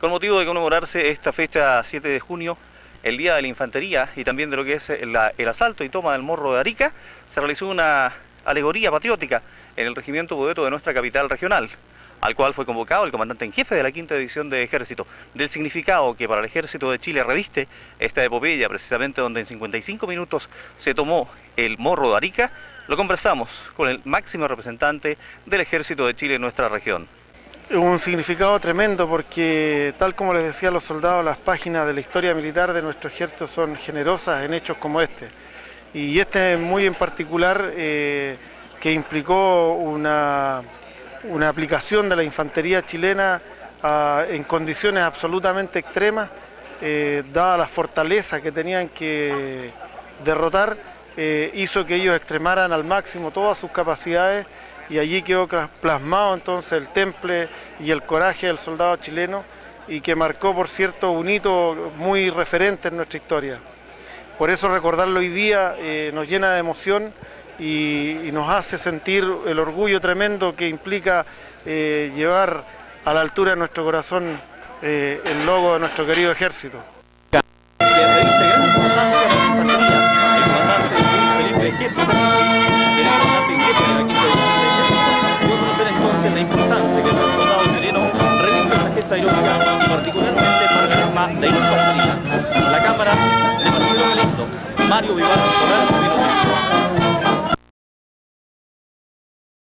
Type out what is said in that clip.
con motivo de conmemorarse esta fecha 7 de junio, el Día de la Infantería y también de lo que es el, el asalto y toma del Morro de Arica, se realizó una alegoría patriótica en el Regimiento Bodeto de nuestra capital regional, al cual fue convocado el comandante en jefe de la quinta edición de Ejército. Del significado que para el Ejército de Chile reviste esta epopeya, precisamente donde en 55 minutos se tomó el Morro de Arica, lo conversamos con el máximo representante del Ejército de Chile en nuestra región un significado tremendo porque, tal como les decía a los soldados, las páginas de la historia militar de nuestro ejército son generosas en hechos como este. Y este muy en particular, eh, que implicó una, una, aplicación de la infantería chilena ah, en condiciones absolutamente extremas, eh, dada la fortaleza que tenían que derrotar, eh, hizo que ellos extremaran al máximo todas sus capacidades y allí quedó plasmado entonces el temple y el coraje del soldado chileno y que marcó, por cierto, un hito muy referente en nuestra historia. Por eso recordarlo hoy día eh, nos llena de emoción y, nos hace sentir el orgullo tremendo que implica eh, llevar a la altura de nuestro corazón eh, el logo de nuestro querido ejército. De infantería. La cámara de Marcelo Galindo, Mario Vivar